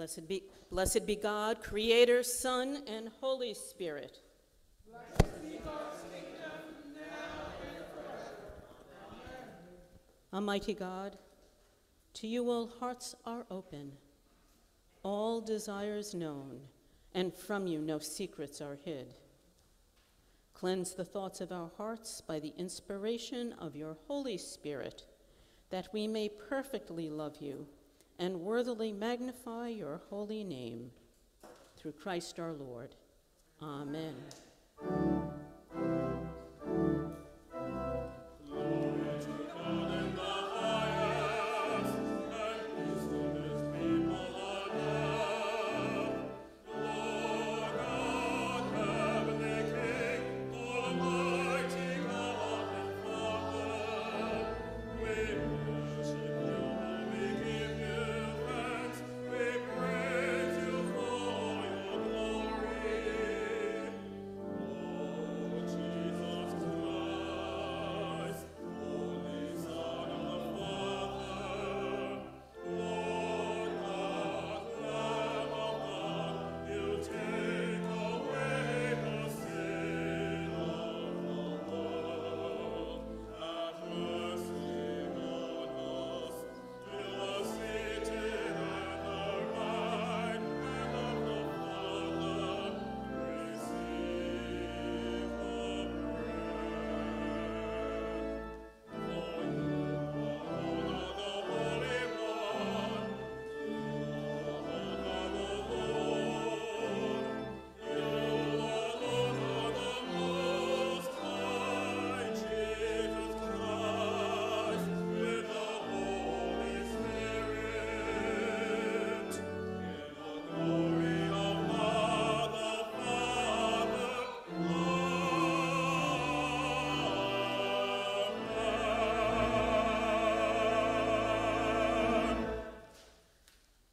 Blessed be, blessed be God, Creator, Son, and Holy Spirit. Almighty God, to you all hearts are open, all desires known, and from you no secrets are hid. Cleanse the thoughts of our hearts by the inspiration of your Holy Spirit, that we may perfectly love you and worthily magnify your holy name. Through Christ our Lord. Amen.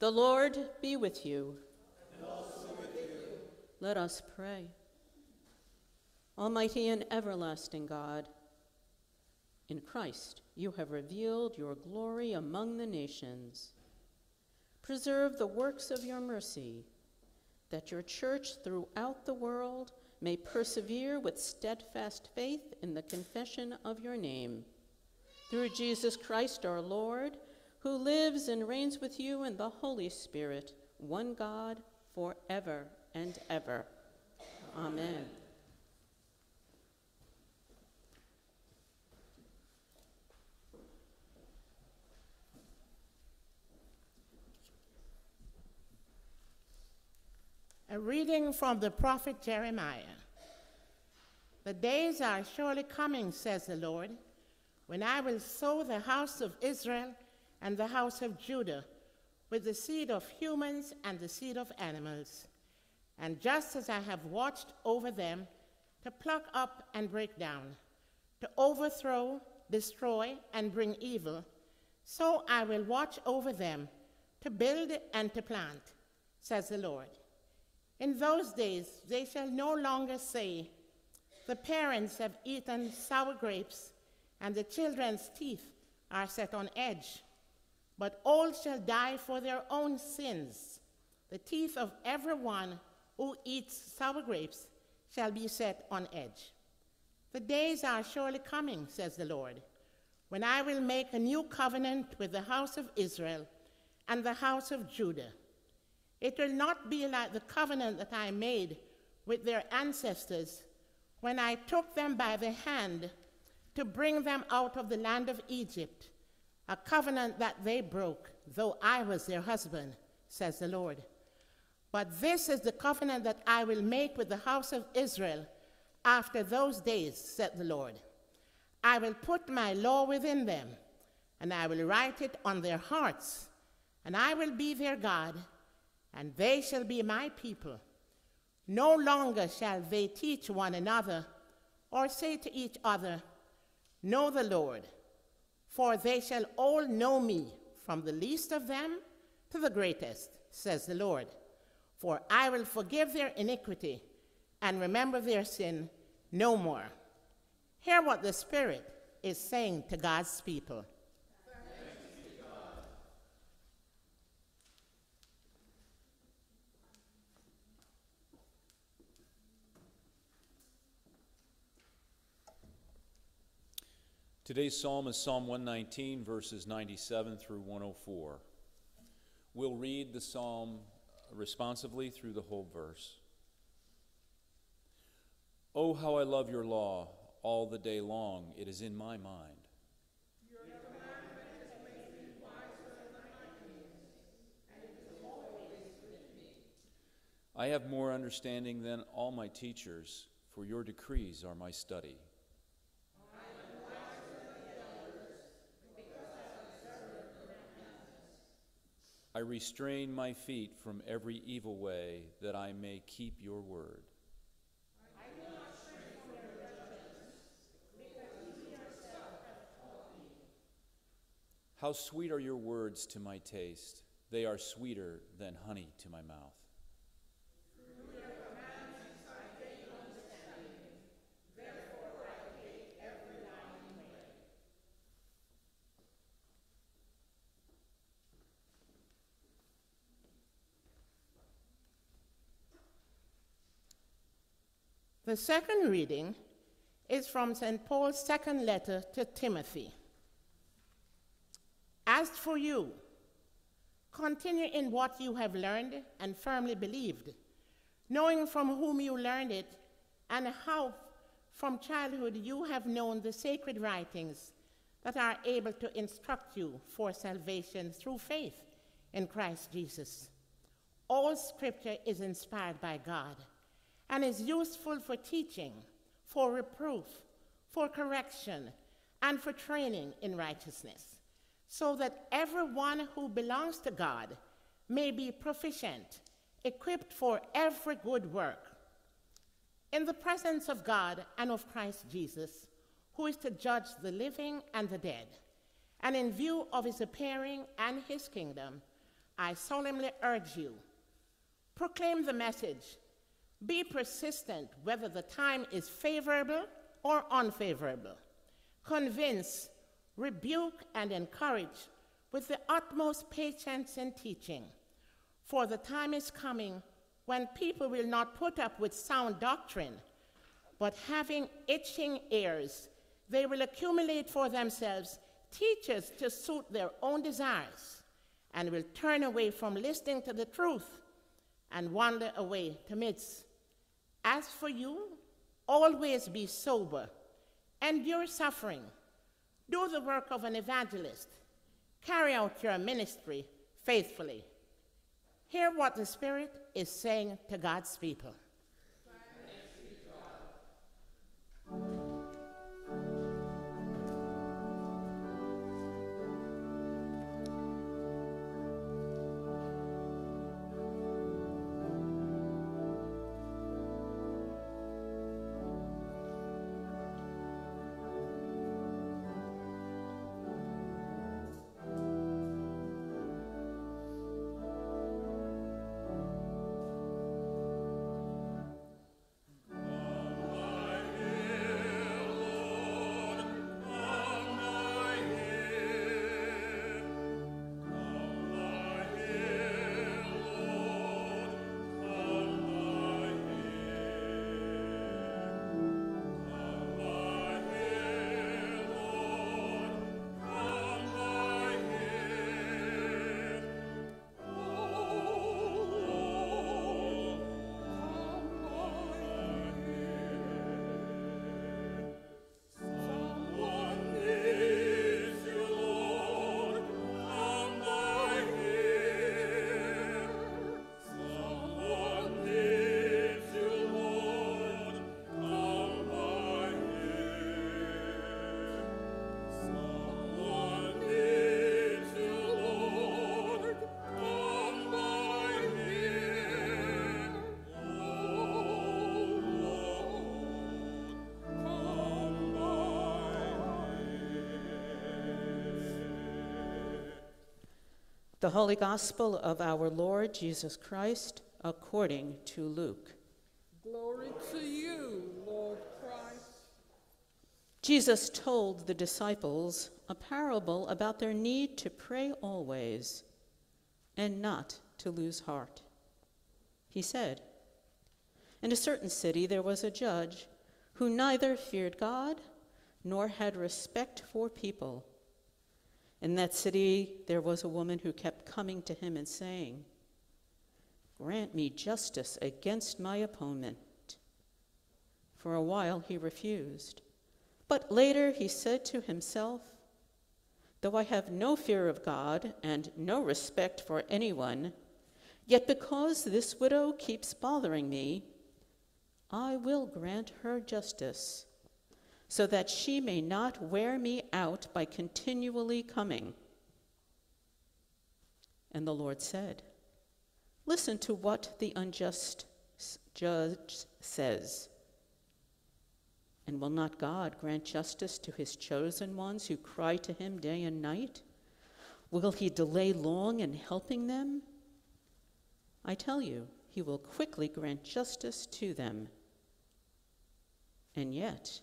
The Lord be with you. With you. Let us pray. Almighty and everlasting God, in Christ you have revealed your glory among the nations. Preserve the works of your mercy, that your church throughout the world may persevere with steadfast faith in the confession of your name. Through Jesus Christ our Lord, who lives and reigns with you in the Holy Spirit, one God, forever and ever. Amen. A reading from the prophet Jeremiah. The days are surely coming, says the Lord, when I will sow the house of Israel and the house of Judah with the seed of humans and the seed of animals. And just as I have watched over them to pluck up and break down, to overthrow, destroy, and bring evil, so I will watch over them to build and to plant, says the Lord. In those days they shall no longer say, The parents have eaten sour grapes, and the children's teeth are set on edge. But all shall die for their own sins. The teeth of everyone who eats sour grapes shall be set on edge. The days are surely coming, says the Lord, when I will make a new covenant with the house of Israel and the house of Judah. It will not be like the covenant that I made with their ancestors when I took them by the hand to bring them out of the land of Egypt a covenant that they broke, though I was their husband, says the Lord. But this is the covenant that I will make with the house of Israel after those days, said the Lord. I will put my law within them, and I will write it on their hearts, and I will be their God, and they shall be my people. No longer shall they teach one another or say to each other, Know the Lord for they shall all know me, from the least of them to the greatest, says the Lord. For I will forgive their iniquity and remember their sin no more. Hear what the Spirit is saying to God's people. Today's psalm is Psalm 119, verses 97 through 104. We'll read the psalm responsively through the whole verse. Oh, how I love your law all the day long, it is in my mind. I have more understanding than all my teachers, for your decrees are my study. I restrain my feet from every evil way that I may keep your word. How sweet are your words to my taste! They are sweeter than honey to my mouth. The second reading is from St. Paul's second letter to Timothy. As for you, continue in what you have learned and firmly believed, knowing from whom you learned it and how from childhood you have known the sacred writings that are able to instruct you for salvation through faith in Christ Jesus. All scripture is inspired by God and is useful for teaching, for reproof, for correction, and for training in righteousness, so that everyone who belongs to God may be proficient, equipped for every good work. In the presence of God and of Christ Jesus, who is to judge the living and the dead, and in view of his appearing and his kingdom, I solemnly urge you proclaim the message be persistent whether the time is favorable or unfavorable. Convince, rebuke, and encourage with the utmost patience in teaching. For the time is coming when people will not put up with sound doctrine, but having itching ears, they will accumulate for themselves teachers to suit their own desires, and will turn away from listening to the truth and wander away to myths. As for you, always be sober, endure suffering, do the work of an evangelist, carry out your ministry faithfully. Hear what the Spirit is saying to God's people. The Holy Gospel of our Lord Jesus Christ according to Luke. Glory to you, Lord Christ. Jesus told the disciples a parable about their need to pray always and not to lose heart. He said, In a certain city there was a judge who neither feared God nor had respect for people. In that city, there was a woman who kept coming to him and saying, Grant me justice against my opponent. For a while he refused. But later he said to himself, Though I have no fear of God and no respect for anyone, yet because this widow keeps bothering me, I will grant her justice, so that she may not wear me out by continually coming. And the Lord said, Listen to what the unjust judge says. And will not God grant justice to his chosen ones who cry to him day and night? Will he delay long in helping them? I tell you, he will quickly grant justice to them. And yet,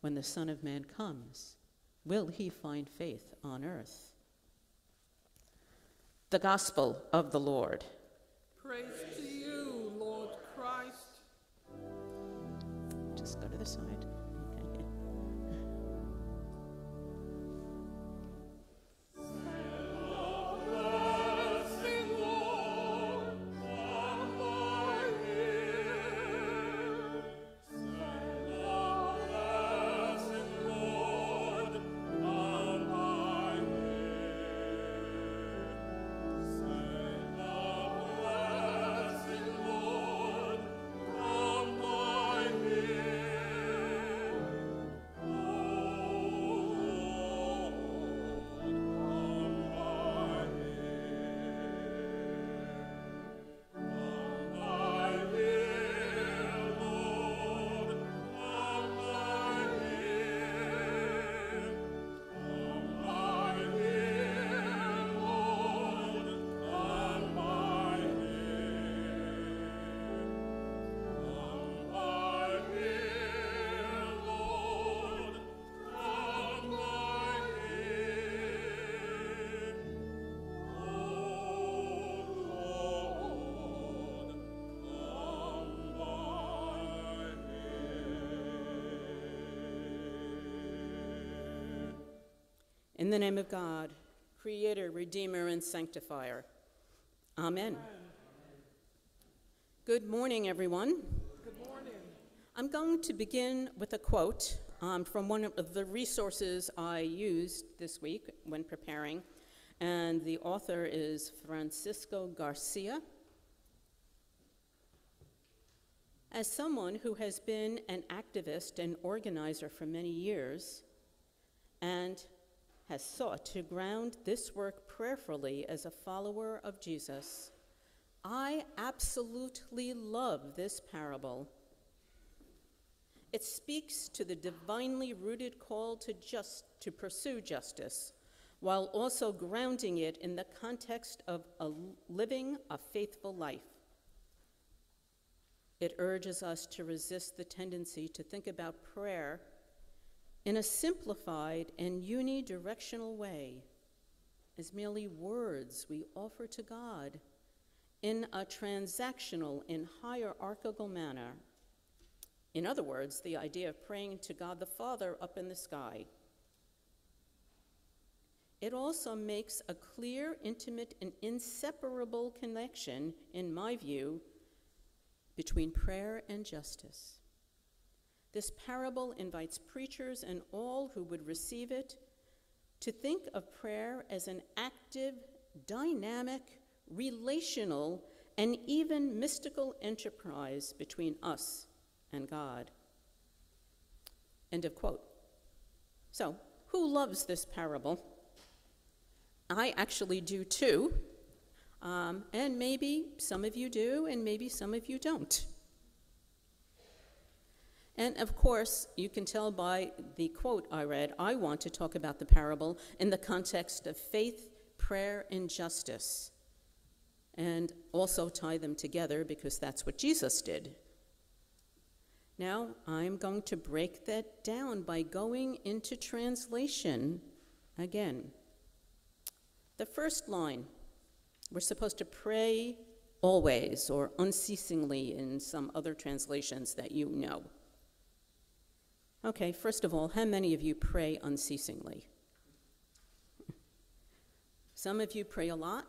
when the Son of Man comes, will he find faith on earth? The Gospel of the Lord. Praise to you, Lord Christ. Just go to the side. In the name of God, Creator, Redeemer, and Sanctifier. Amen. Good morning, everyone. Good morning. I'm going to begin with a quote um, from one of the resources I used this week when preparing, and the author is Francisco Garcia. As someone who has been an activist and organizer for many years, and has sought to ground this work prayerfully as a follower of Jesus, I absolutely love this parable. It speaks to the divinely rooted call to just to pursue justice, while also grounding it in the context of a living a faithful life. It urges us to resist the tendency to think about prayer in a simplified and unidirectional way as merely words we offer to God in a transactional and hierarchical manner. In other words, the idea of praying to God the Father up in the sky. It also makes a clear, intimate, and inseparable connection, in my view, between prayer and justice. This parable invites preachers and all who would receive it to think of prayer as an active, dynamic, relational, and even mystical enterprise between us and God. End of quote. So, who loves this parable? I actually do too. Um, and maybe some of you do, and maybe some of you don't. And of course, you can tell by the quote I read, I want to talk about the parable in the context of faith, prayer, and justice, and also tie them together because that's what Jesus did. Now, I'm going to break that down by going into translation again. The first line, we're supposed to pray always or unceasingly in some other translations that you know. Okay, first of all, how many of you pray unceasingly? Some of you pray a lot,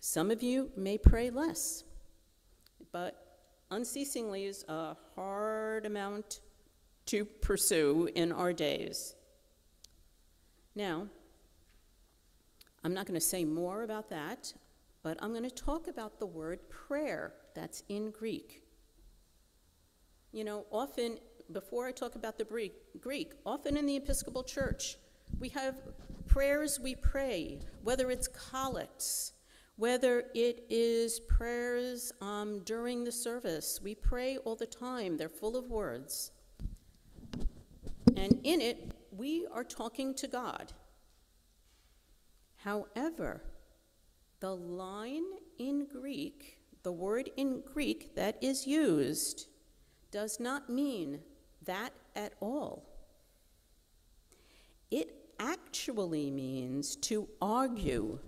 some of you may pray less. But unceasingly is a hard amount to pursue in our days. Now, I'm not going to say more about that, but I'm going to talk about the word prayer that's in Greek. You know, often, before I talk about the Greek, often in the Episcopal Church, we have prayers we pray, whether it's collects, whether it is prayers um, during the service. We pray all the time, they're full of words. And in it, we are talking to God. However, the line in Greek, the word in Greek that is used, does not mean that at all. It actually means to argue,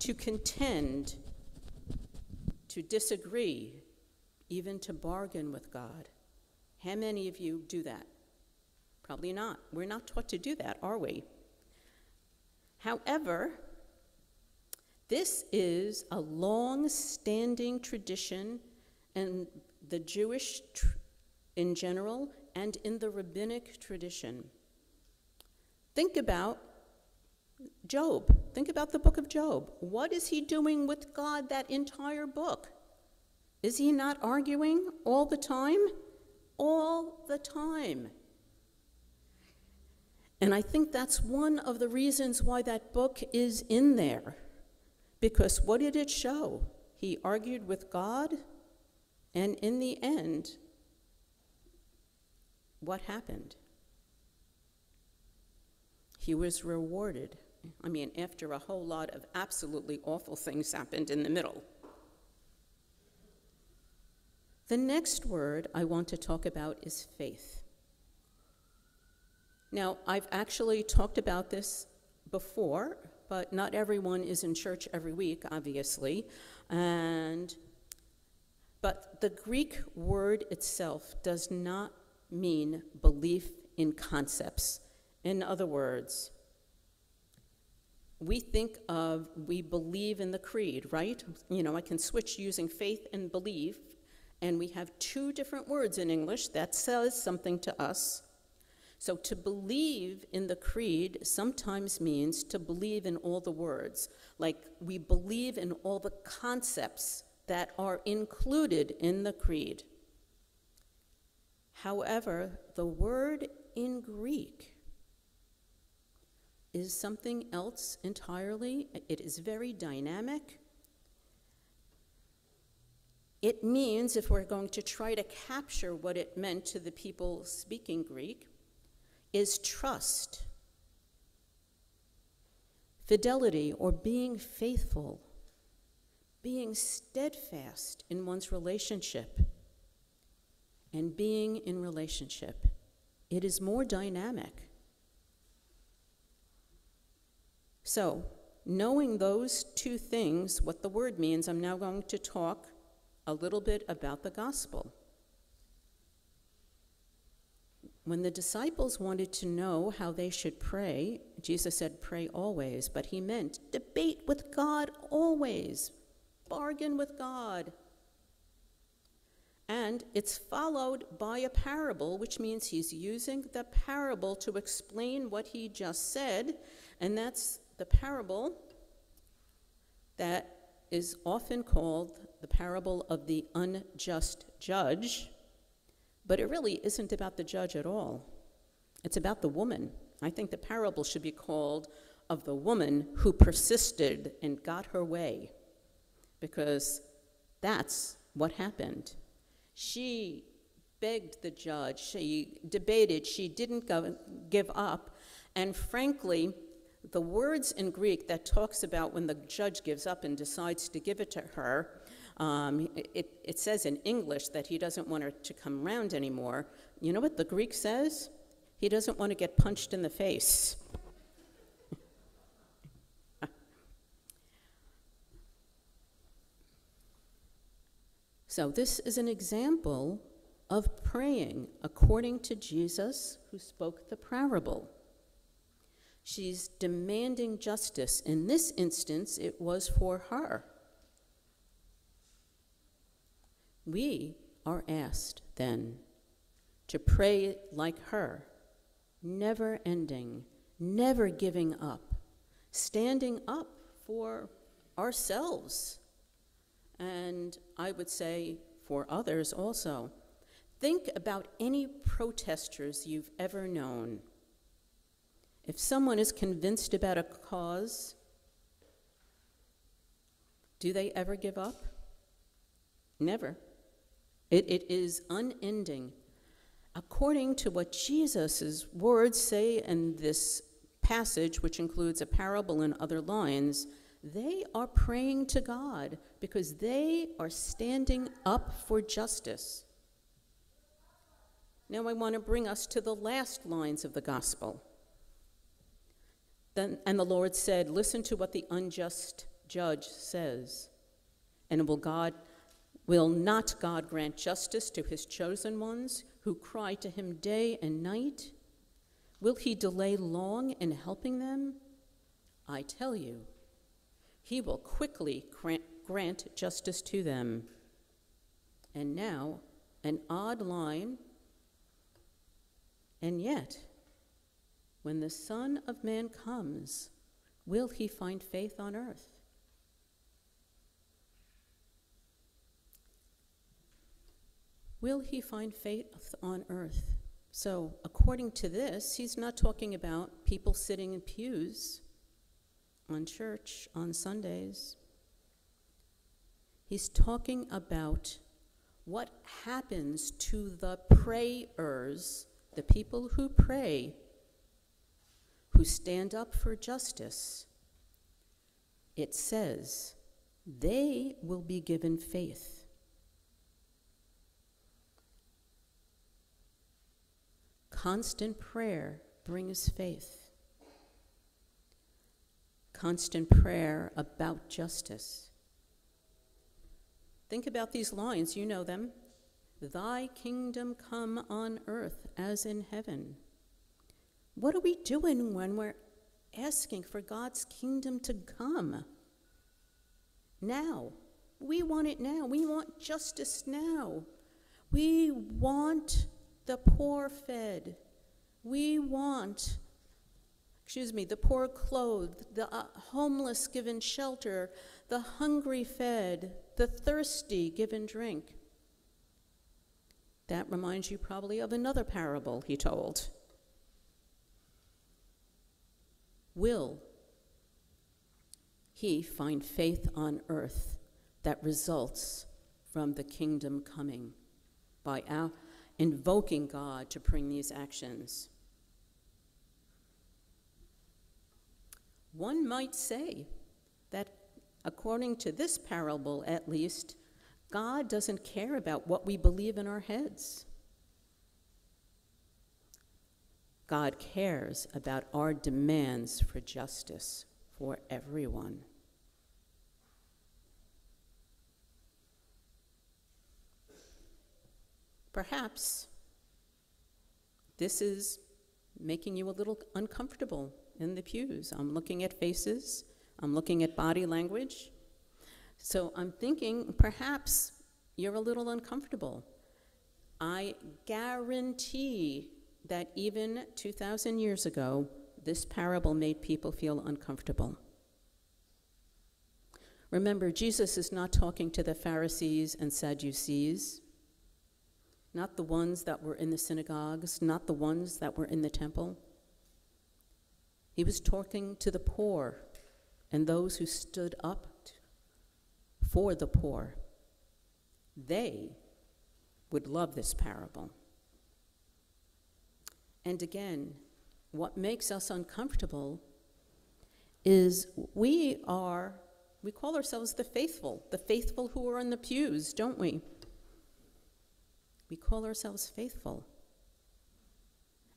to contend, to disagree, even to bargain with God. How many of you do that? Probably not. We're not taught to do that, are we? However, this is a long standing tradition and the Jewish in general and in the rabbinic tradition. Think about Job. Think about the book of Job. What is he doing with God that entire book? Is he not arguing all the time? All the time. And I think that's one of the reasons why that book is in there. Because what did it show? He argued with God, and in the end, what happened? He was rewarded. I mean, after a whole lot of absolutely awful things happened in the middle. The next word I want to talk about is faith. Now, I've actually talked about this before, but not everyone is in church every week, obviously. And but the Greek word itself does not mean belief in concepts. In other words, we think of we believe in the creed, right? You know, I can switch using faith and belief, and we have two different words in English that says something to us. So to believe in the creed sometimes means to believe in all the words, like we believe in all the concepts that are included in the creed. However, the word in Greek is something else entirely. It is very dynamic. It means, if we're going to try to capture what it meant to the people speaking Greek, is trust, fidelity, or being faithful, being steadfast in one's relationship, and being in relationship. It is more dynamic. So, knowing those two things, what the word means, I'm now going to talk a little bit about the gospel. When the disciples wanted to know how they should pray, Jesus said, Pray always, but he meant debate with God always, bargain with God. And it's followed by a parable, which means he's using the parable to explain what he just said, and that's the parable that is often called the parable of the unjust judge. But it really isn't about the judge at all. It's about the woman. I think the parable should be called of the woman who persisted and got her way, because that's what happened. She begged the judge, she debated, she didn't go, give up, and frankly, the words in Greek that talks about when the judge gives up and decides to give it to her um, it, it says in English that he doesn't want her to come around anymore. You know what the Greek says? He doesn't want to get punched in the face. So, this is an example of praying according to Jesus, who spoke the parable. She's demanding justice. In this instance, it was for her. We are asked then to pray like her, never ending, never giving up, standing up for ourselves, and I would say for others also. Think about any protesters you've ever known. If someone is convinced about a cause, do they ever give up? Never. It, it is unending. According to what Jesus' words say in this passage, which includes a parable and other lines, they are praying to God because they are standing up for justice. Now, I want to bring us to the last lines of the gospel. Then, and the Lord said, Listen to what the unjust judge says. And will God will not God grant justice to his chosen ones who cry to him day and night? Will he delay long in helping them? I tell you, he will quickly grant, justice to them. And now, an odd line and yet, when the Son of Man comes, will he find faith on earth? Will he find faith on earth? So, according to this, he's not talking about people sitting in pews on church on Sundays. He's talking about what happens to the prayers the people who pray, who stand up for justice, it says they will be given faith. Constant prayer brings faith. Constant prayer about justice. Think about these lines, you know them. Thy kingdom come on earth as in heaven. What are we doing when we're asking for God's kingdom to come? Now. We want it now. We want justice now. We want the poor fed. We want, excuse me, the poor clothed, the uh, homeless given shelter, the hungry fed, the thirsty given drink. That reminds you probably of another parable he told. Will he find faith on earth that results from the kingdom coming by our invoking God to bring these actions? One might say that, according to this parable at least, God doesn't care about what we believe in our heads. God cares about our demands for justice for everyone. Perhaps this is making you a little uncomfortable in the pews. I'm looking at faces, I'm looking at body language. So I'm thinking perhaps you're a little uncomfortable. I guarantee that even 2,000 years ago, this parable made people feel uncomfortable. Remember, Jesus is not talking to the Pharisees and Sadducees, not the ones that were in the synagogues, not the ones that were in the temple. He was talking to the poor and those who stood up for the poor. They would love this parable. And again, what makes us uncomfortable is we are, we call ourselves the faithful, the faithful who are in the pews, don't we? We call ourselves faithful.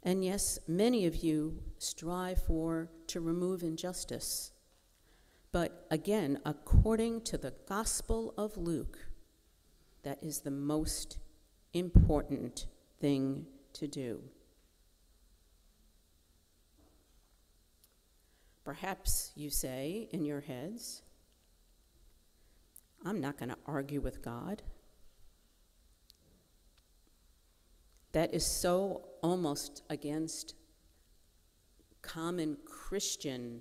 And yes, many of you strive for to remove injustice. But again, according to the Gospel of Luke, that is the most important thing to do. Perhaps you say in your heads, I'm not going to argue with God. That is so almost against common Christian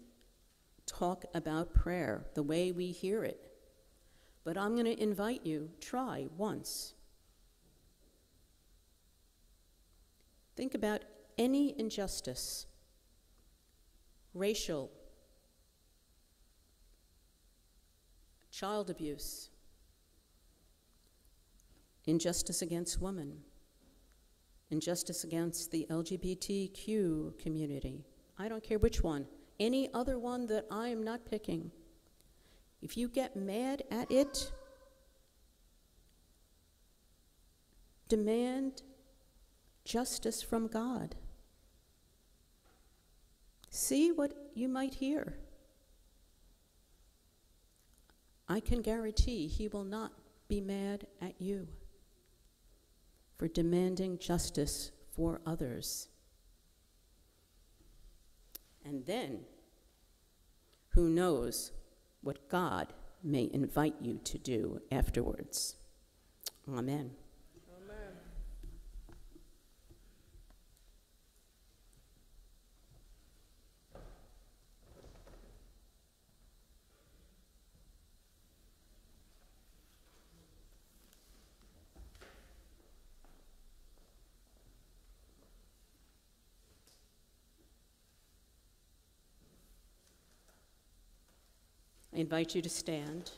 talk about prayer, the way we hear it. But I'm going to invite you, try once. Think about any injustice, racial, child abuse, injustice against women, injustice against the LGBTQ community. I don't care which one, any other one that I am not picking. If you get mad at it, demand justice from God. See what you might hear. I can guarantee he will not be mad at you for demanding justice for others. And then, who knows what God may invite you to do afterwards. Amen. I invite you to stand.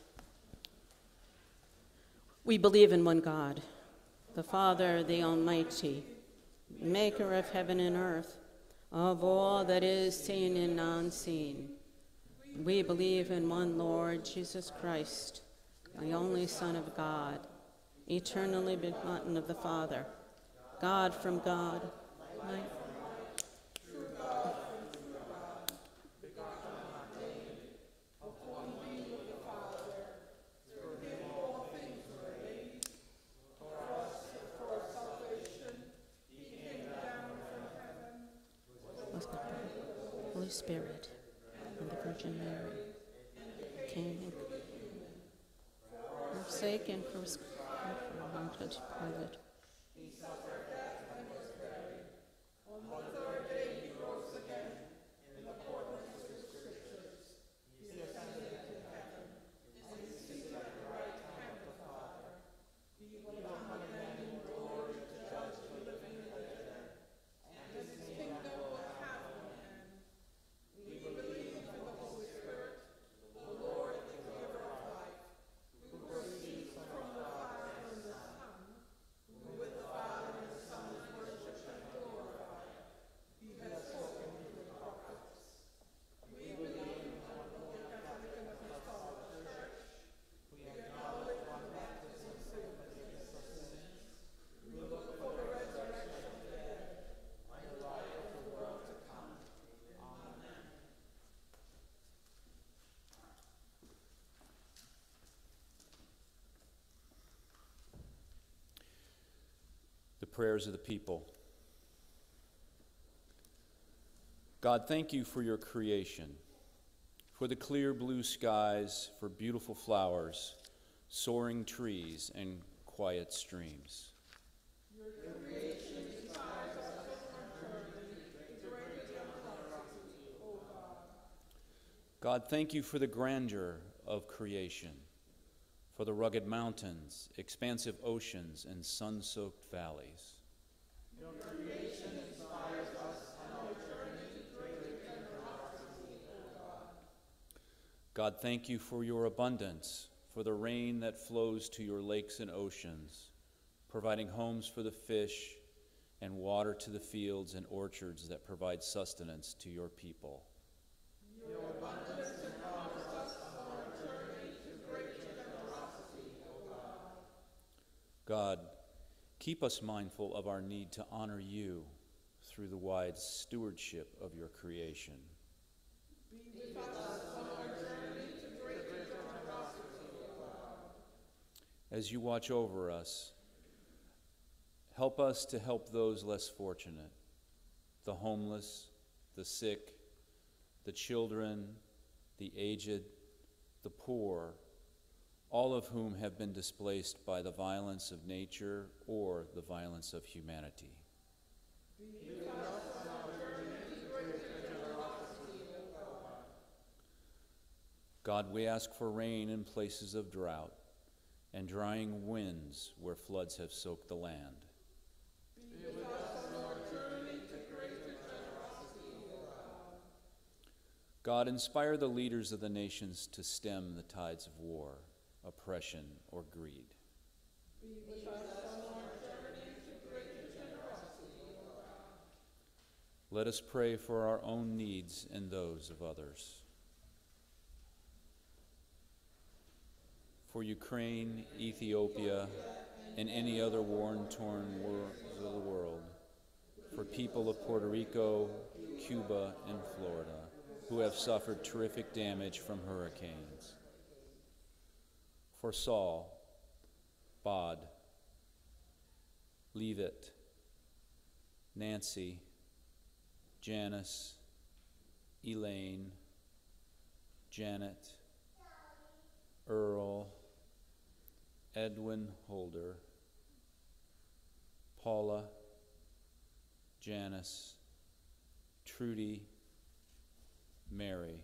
We believe in one God, the Father, the Almighty, maker of heaven and earth, of all that is seen and unseen. We believe in one Lord, Jesus Christ, the only Son of God, eternally begotten of the Father, God from God, light was the Holy Spirit and the Virgin Mary came and forsaken for his for prayers of the people. God, thank you for your creation, for the clear blue skies, for beautiful flowers, soaring trees, and quiet streams. God, thank you for the grandeur of creation, for the rugged mountains, expansive oceans, and sun soaked valleys. Your creation inspires us on our journey to greater generosity, O God. God, thank you for your abundance, for the rain that flows to your lakes and oceans, providing homes for the fish and water to the fields and orchards that provide sustenance to your people. God, keep us mindful of our need to honor you through the wide stewardship of your creation. As you watch over us, Help us to help those less fortunate, the homeless, the sick, the children, the aged, the poor, all of whom have been displaced by the violence of nature or the violence of humanity. God, we ask for rain in places of drought and drying winds where floods have soaked the land. God, inspire the leaders of the nations to stem the tides of war, oppression, or greed. Let us pray for our own needs and those of others. For Ukraine, Ethiopia, and any other war torn of the world. For people of Puerto Rico, Cuba, and Florida who have suffered terrific damage from hurricanes. For Saul, Bod, Levitt, Nancy, Janice, Elaine, Janet, Earl, Edwin Holder, Paula, Janice, Trudy, Mary.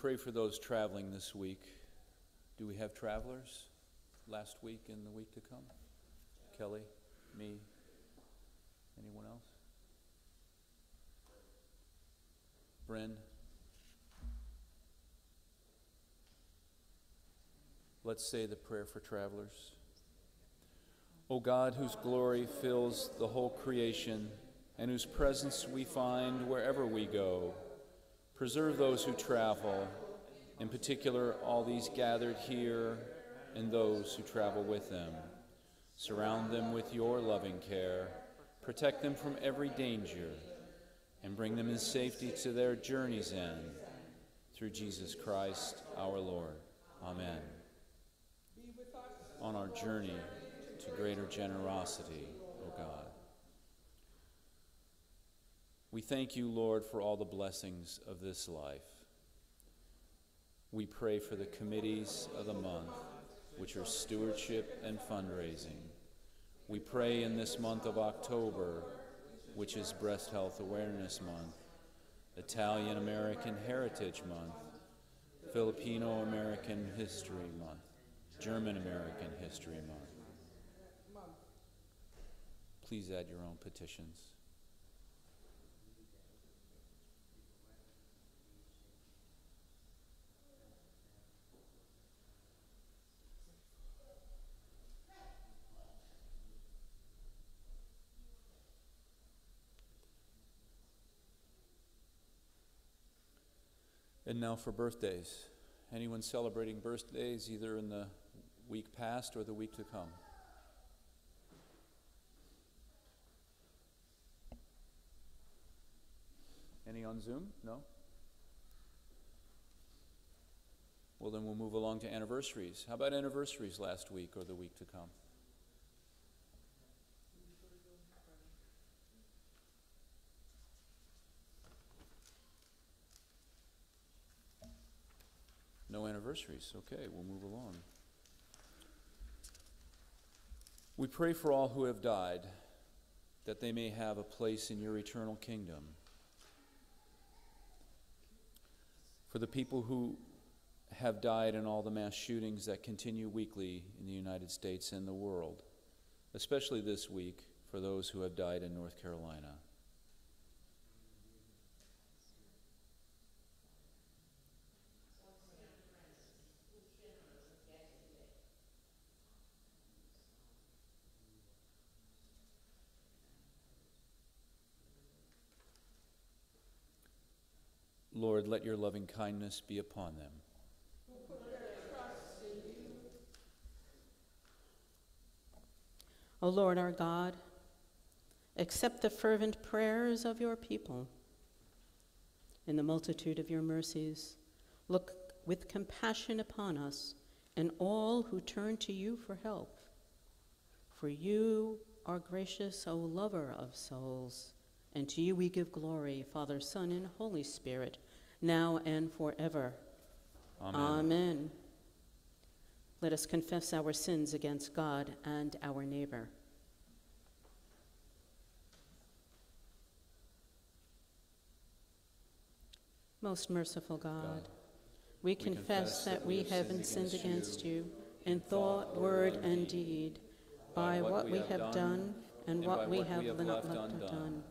Pray for those traveling this week. Do we have travelers last week and the week to come? Kelly, me, anyone else? Bryn? Let's say the prayer for travelers. O God, whose glory fills the whole creation and whose presence we find wherever we go, Preserve those who travel, in particular, all these gathered here and those who travel with them. Surround them with your loving care, protect them from every danger, and bring them in safety to their journey's end. Through Jesus Christ our Lord. Amen. On our journey to greater generosity, O God. We thank you, Lord, for all the blessings of this life. We pray for the committees of the month, which are stewardship and fundraising. We pray in this month of October, which is Breast Health Awareness Month, Italian American Heritage Month, Filipino American History Month, German American History Month. Please add your own petitions. And now for birthdays. Anyone celebrating birthdays either in the week past or the week to come? Any on Zoom? No? Well, then we'll move along to anniversaries. How about anniversaries last week or the week to come? No anniversaries. Okay, we'll move along. We pray for all who have died, that they may have a place in your eternal kingdom. For the people who have died in all the mass shootings that continue weekly in the United States and the world, especially this week for those who have died in North Carolina. Lord, let your loving kindness be upon them. O Lord our God, accept the fervent prayers of your people. In the multitude of your mercies, look with compassion upon us and all who turn to you for help. For you are gracious, O lover of souls, and to you we give glory, Father, Son, and Holy Spirit now and forever. Amen. Let us confess our sins against God and our neighbor. Most merciful God, we confess that we have sinned against you in thought, word, and deed, by what we have done and what we have not left undone.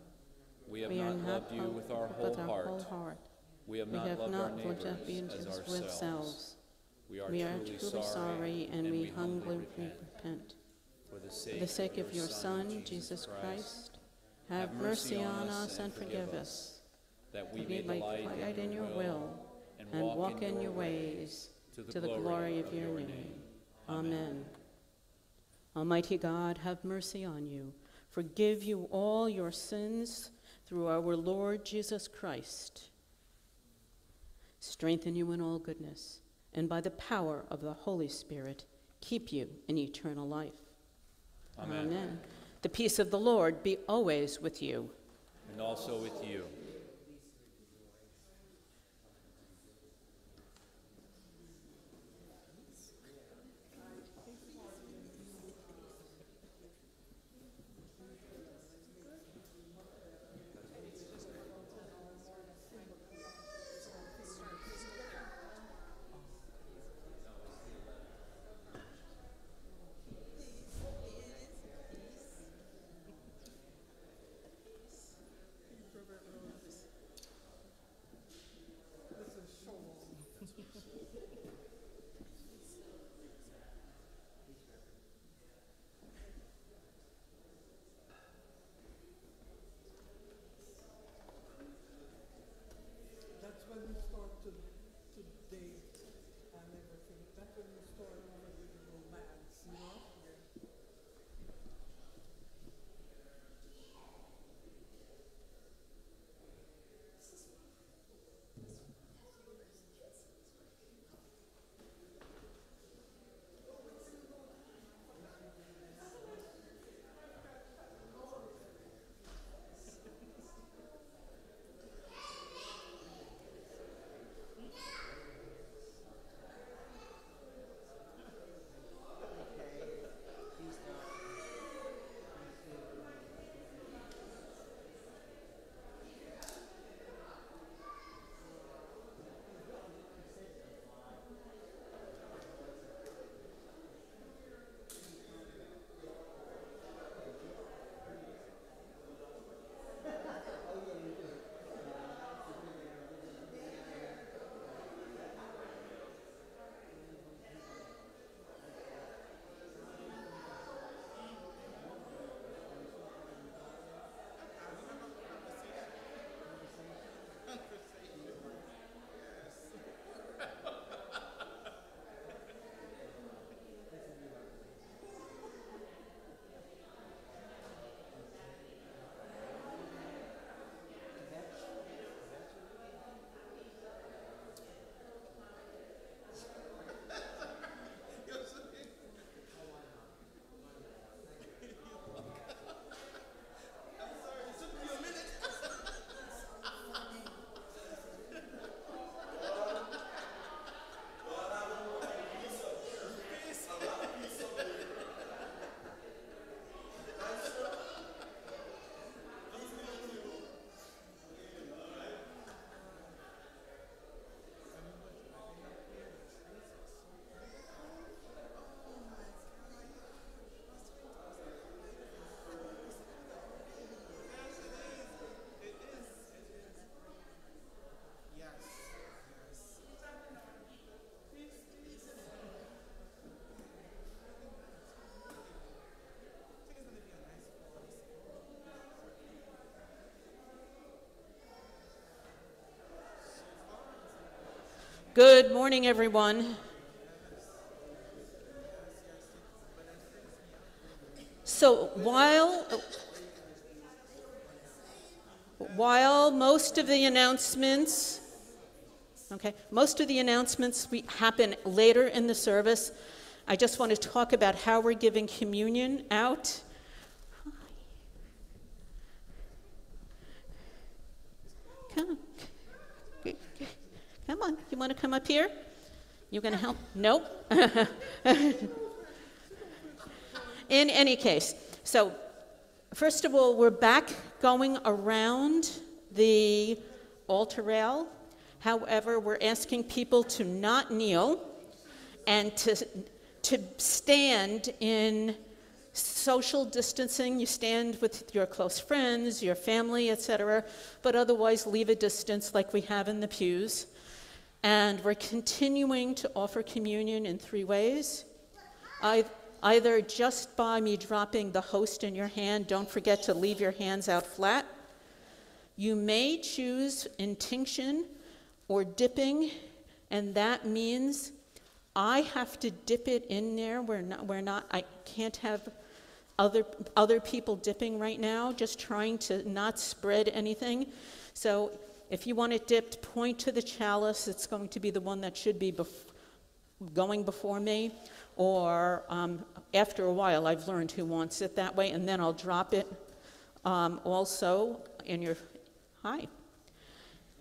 We have not loved you with our whole heart. We have We not have loved our not loved our neighbors as with ourselves. ourselves. We are We are truly sorry, and we humbly repent. For the For the sake of your Son, Jesus Christ, have mercy on us and forgive us, that we may we may delight delight in your will and walk in your ways to the glory of your name. Amen. Almighty God, have mercy on you, forgive you all your sins through our Lord Jesus Christ, strengthen you in all goodness, and by the power of the Holy Spirit, keep you in eternal life. Amen. The peace of the Lord be always with you. And also with you. Good morning, everyone. So while, while most of the announcements, okay, most of the announcements we happen later in the service, I just want to talk about how we're giving communion out. Come, come on, you want to come up here? You going to help? Nope. In any case, so first of all, we're back going around the altar rail. However, we're asking people to not kneel and to, to stand in social distancing. You stand with your close friends, your family, etc., but otherwise leave a distance like we have in the pews. And we're continuing to offer communion in three ways. Either just by me dropping the host in your hand, don't forget to leave your hands out flat. You may choose intinction or dipping, and that means I have to dip it in there. We're not, we're not I can't have other, other people dipping right now, just trying to not spread anything. So if you want it dipped, point to the chalice. It's going to be the one that should be bef- going before me or um, after a while, I've learned who wants it that way, and then I'll drop it um, also in your, hi,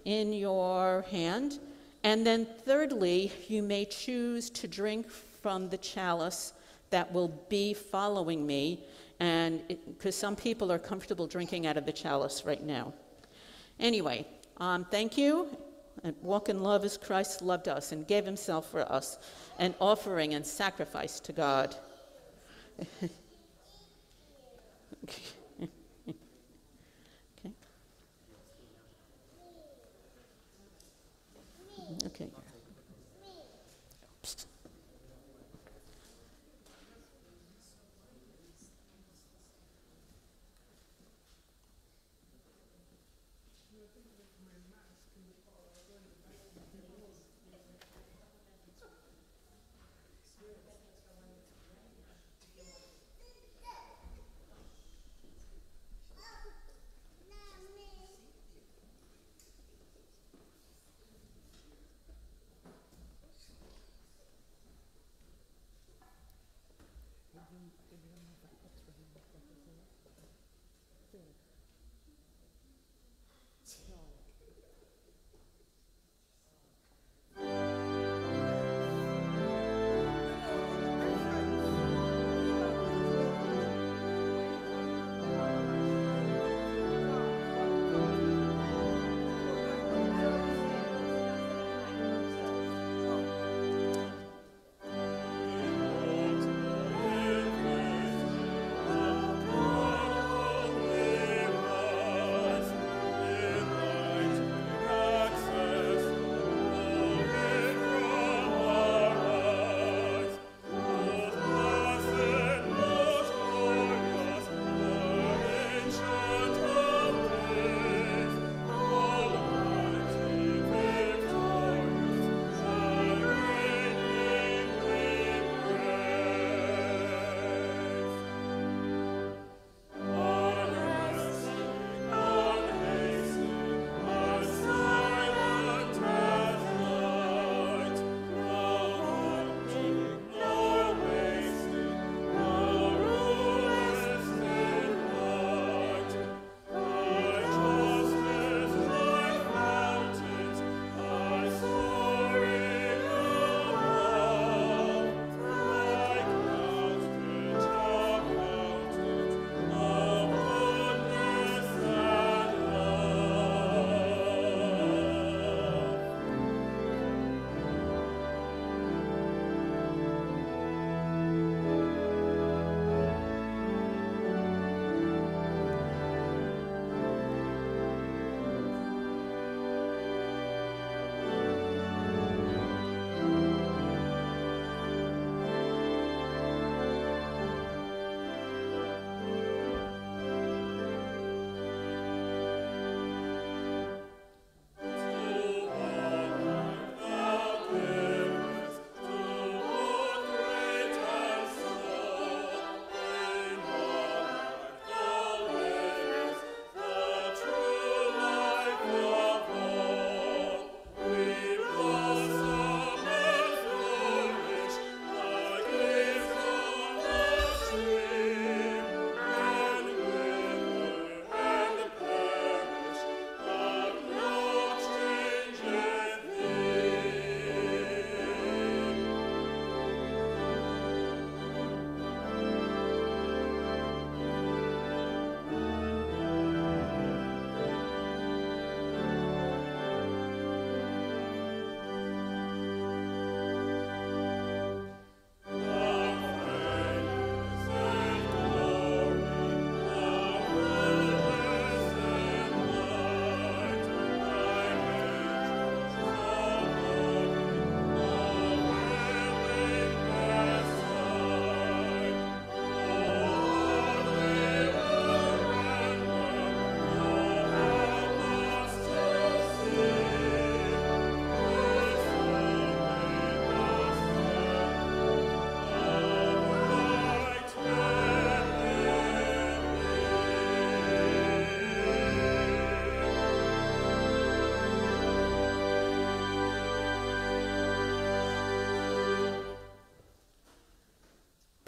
in your hand. And then thirdly, you may choose to drink from the chalice that will be following me, and because some people are comfortable drinking out of the chalice right now. Anyway, um, thank you. And walk in love as Christ loved us and gave himself for us an offering and sacrifice to God.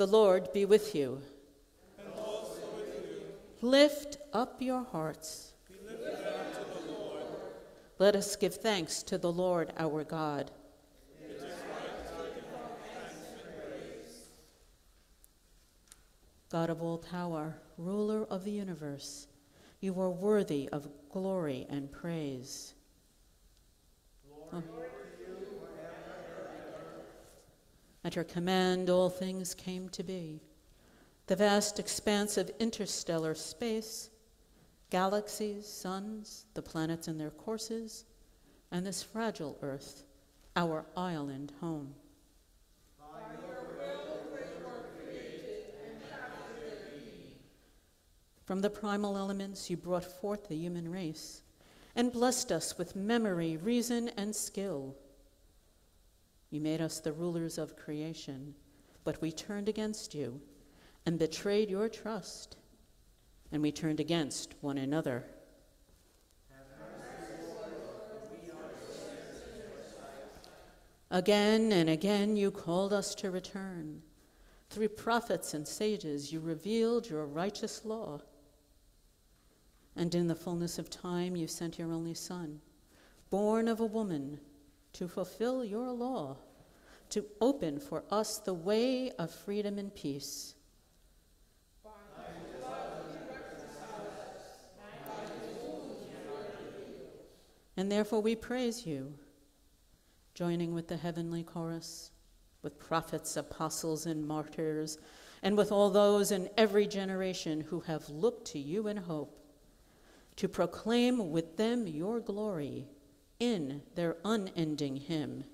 The Lord be with you. Lift up your hearts. Let us give thanks to the Lord our God. God of all power, ruler of the universe, you are worthy of glory and praise. Oh. At your command, all things came to be. The vast expanse of interstellar space, galaxies, suns, the planets and their courses, and this fragile earth, our island home. From the primal elements, you brought forth the human race and blessed us with memory, reason, and skill. You made us the rulers of creation, but we turned against you and betrayed your trust, and we turned against one another. Again and again you called us to return. Through prophets and sages, you revealed your righteous law. And in the fullness of time, you sent your only Son, born of a woman, to fulfill your law, to open for us the way of freedom and peace. And therefore we praise you, joining with the heavenly chorus, with prophets, apostles, and martyrs, and with all those in every generation who have looked to you in hope to proclaim with them your glory in their unending hymn.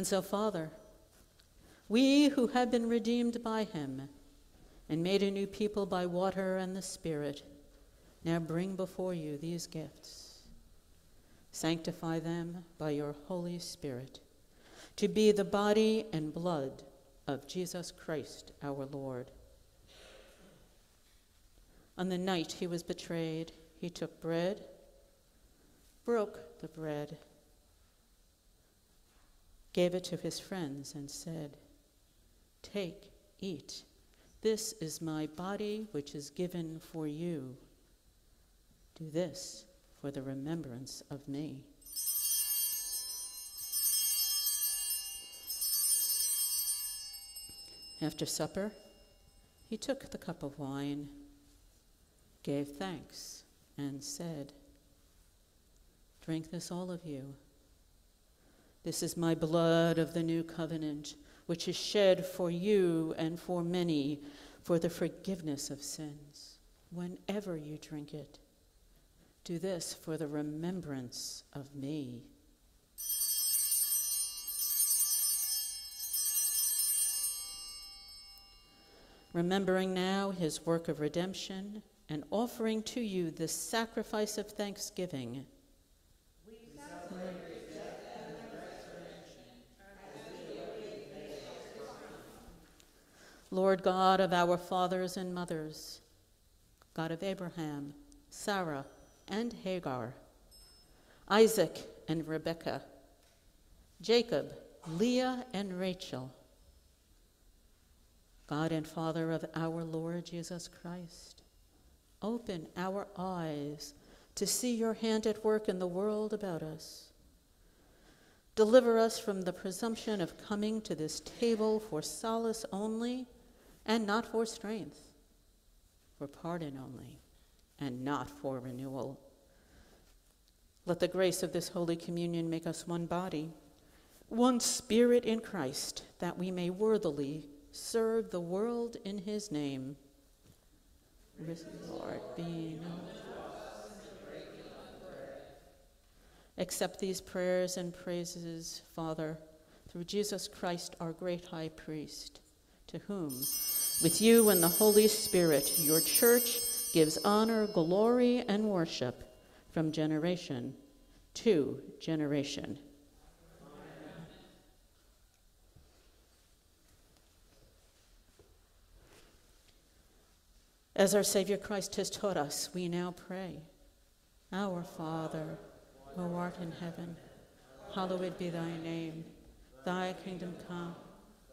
And so, Father, we who have been redeemed by him, and made a new people by water and the Spirit, now bring before you these gifts. Sanctify them by your Holy Spirit to be the body and blood of Jesus Christ our Lord. On the night he was betrayed, he took bread, broke the bread, gave it to his friends, and said, Take, eat. This is my body, which is given for you. Do this for the remembrance of me. After supper, he took the cup of wine, gave thanks, and said, Drink this, all of you. This is my blood of the new covenant, which is shed for you and for many for the forgiveness of sins. Whenever you drink it, do this for the remembrance of me. Remembering now his work of redemption and offering to you this sacrifice of thanksgiving. Lord God of our fathers and mothers, God of Abraham, Sarah, and Hagar, Isaac and Rebekah, Jacob, Leah, and Rachel, God and Father of our Lord Jesus Christ, open our eyes to see your hand at work in the world about us. Deliver us from the presumption of coming to this table for solace only and not for strength, for pardon only and not for renewal. Let the grace of this Holy Communion make us one body, one spirit in Christ, that we may worthily serve the world in his name. Risen Lord, be known. Accept these prayers and praises, Father, through Jesus Christ, our great high priest, to whom, with you and the Holy Spirit, your church gives honor, glory, and worship from generation to generation. As our Savior Christ has taught us, we now pray Our Father, who art in heaven, hallowed be thy name. Thy kingdom come,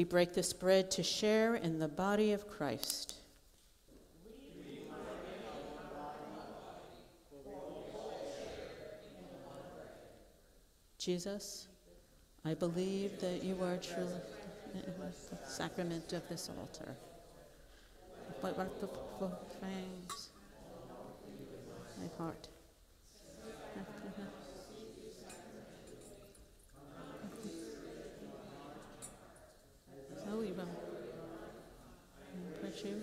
We break this bread to share in the body of Christ. Jesus, I believe that you are truly the sacrament of this altar. The fangs? My heart. You.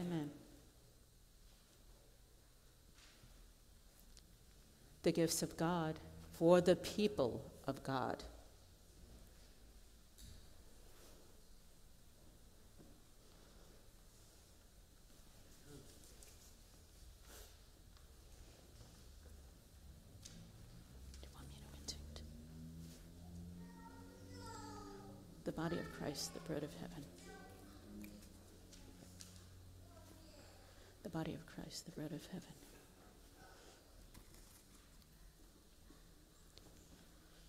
Amen. The gifts of God for the people of God. Do you want me to intuit? The the bread of heaven. The body of Christ, the bread of heaven.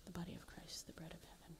The body of Christ, the bread of heaven.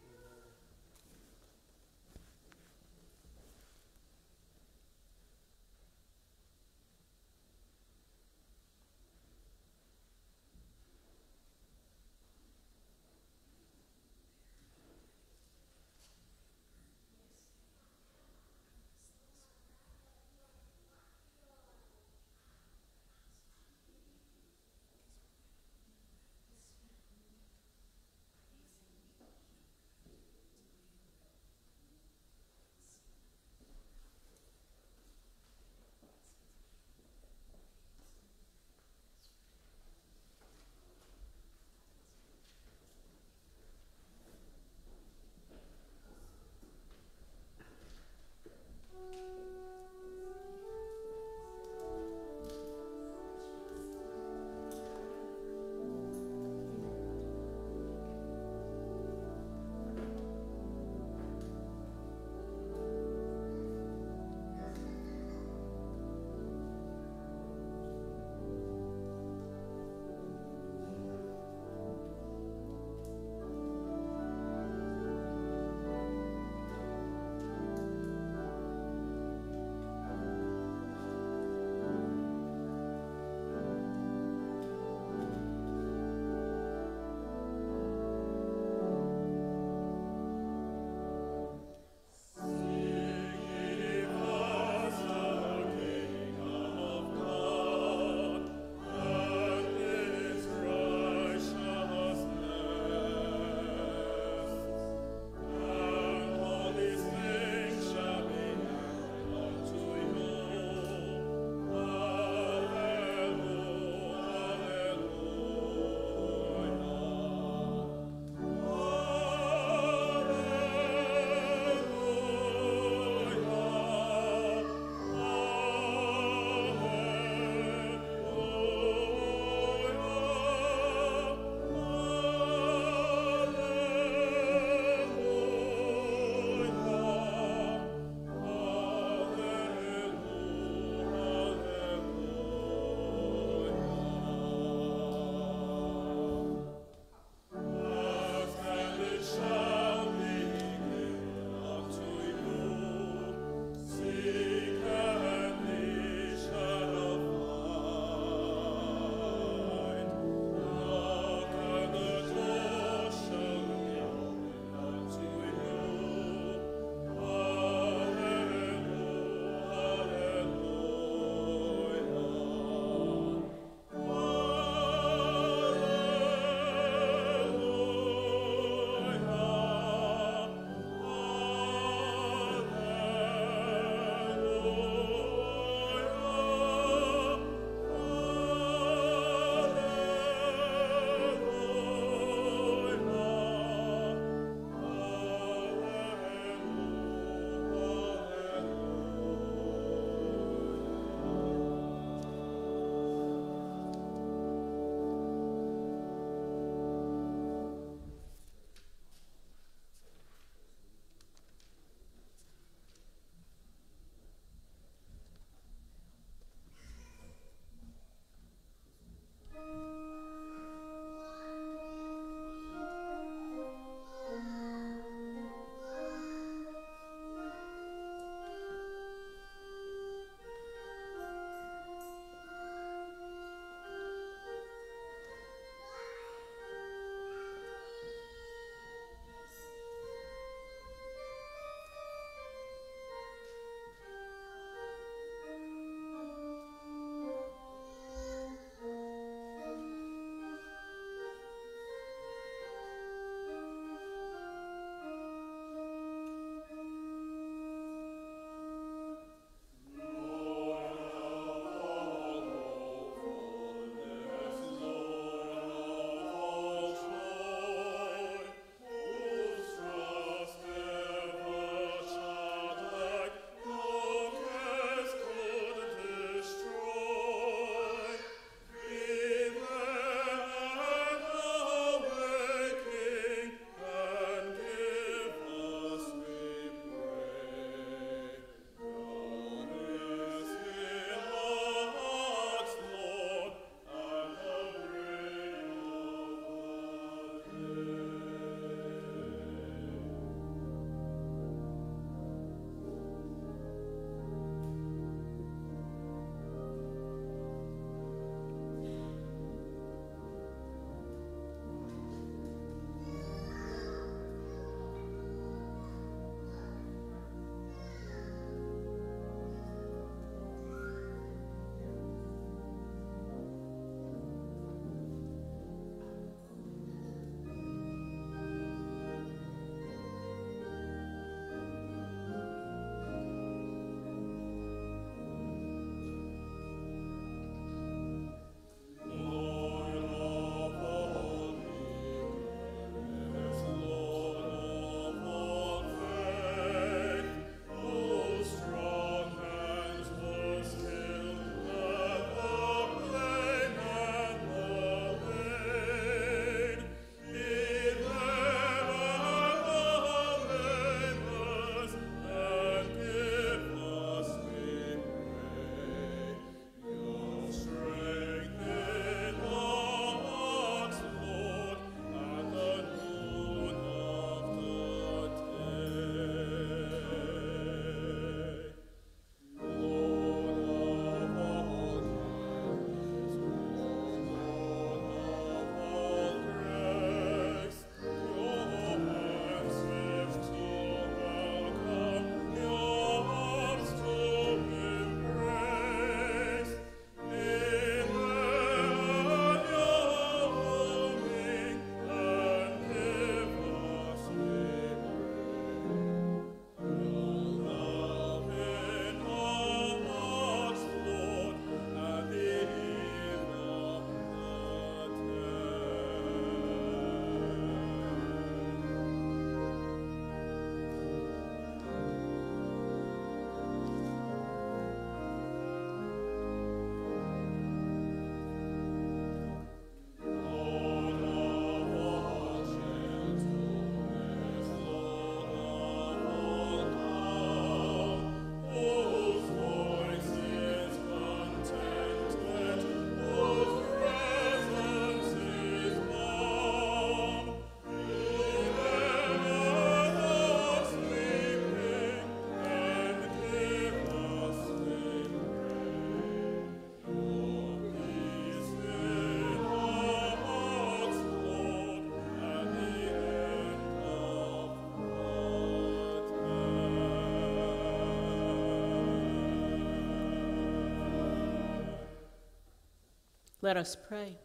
Let us pray.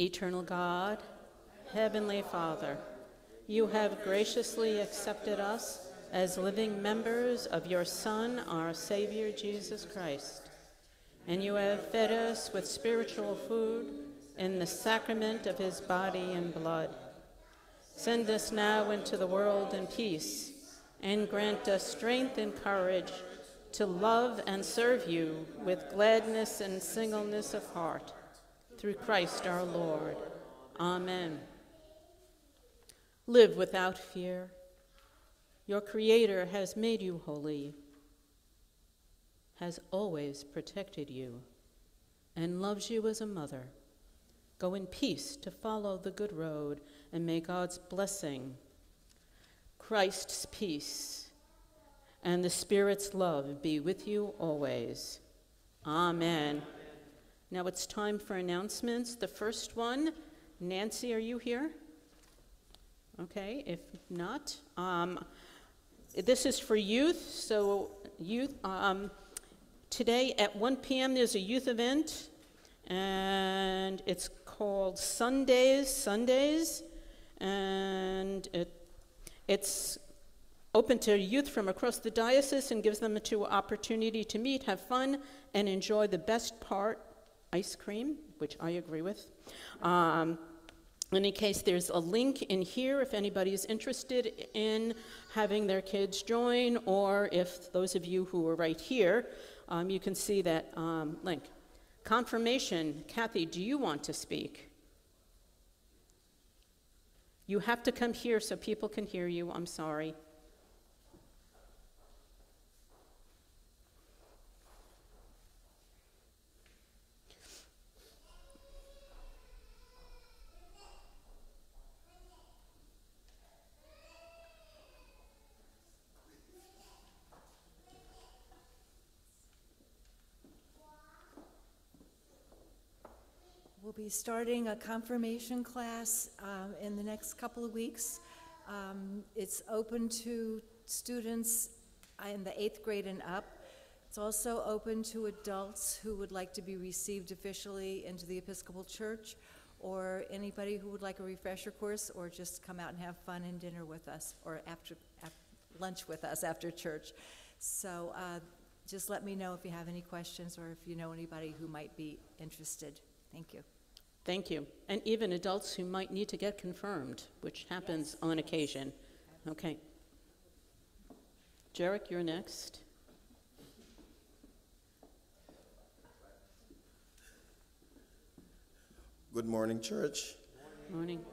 Eternal God, Heavenly Father, you have graciously accepted us as living members of your Son, our Savior Jesus Christ, and you have fed us with spiritual food in the sacrament of his body and blood. Send us now into the world in peace, and grant us strength and courage to love and serve you with gladness and singleness of heart. Through Christ our Lord. Amen. Live without fear. Your Creator has made you holy, has always protected you, and loves you as a mother. Go in peace to follow the good road, and may God's blessing, Christ's peace, and the Spirit's love be with you always. Amen. Now it's time for announcements. The first one, Nancy, are you here? Okay, if not, um, this is for youth. So, youth, um, today at 1 p.m., there's a youth event, and it's called Sundays, Sundays, and it, it's open to youth from across the diocese and gives them a two opportunity to meet, have fun, and enjoy the best part ice cream, which I agree with. Um, in any case, there's a link in here if anybody is interested in having their kids join, or if those of you who are right here, um, you can see that um, link. Confirmation, Kathy, do you want to speak? You have to come here so people can hear you. I'm sorry. Be starting a confirmation class um, in the next couple of weeks. Um, It's open to students in the eighth grade and up. It's also open to adults who would like to be received officially into the Episcopal Church, or anybody who would like a refresher course, or just come out and have fun and dinner with us, or after, af- lunch with us after church. So uh, just let me know if you have any questions, or if you know anybody who might be interested. Thank you. Thank you. And even adults who might need to get confirmed, which happens on occasion. Okay. Jarek, you're next. Good morning, church. Morning.